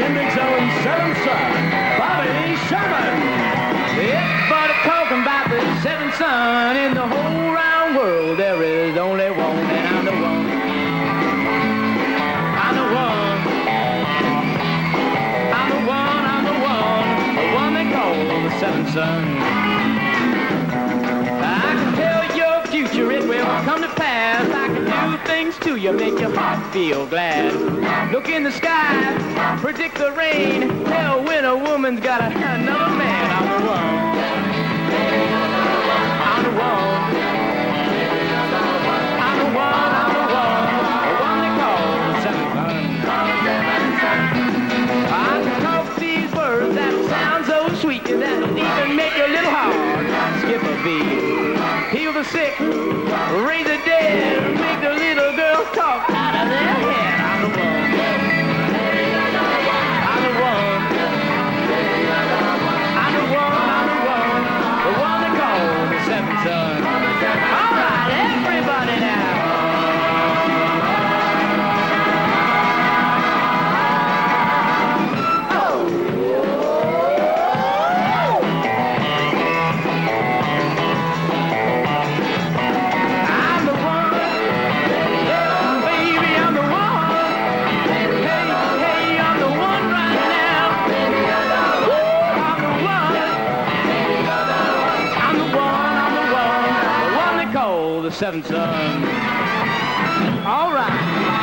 Seventh son, Bobby Sherman. Everybody talking about the seventh son in the whole round world. There is only one, and I'm the one. I'm the one. I'm the one, I'm the one. The one they call the seventh son. To you, make your heart feel glad. Look in the sky, predict the rain. Tell when a woman's got another man. I'm the one. I'm the one. I'm the one, I'm the one. I can talk these words that sound so sweet that even make your little heart skip a beat. Heal the sick, raise seventh son. All right.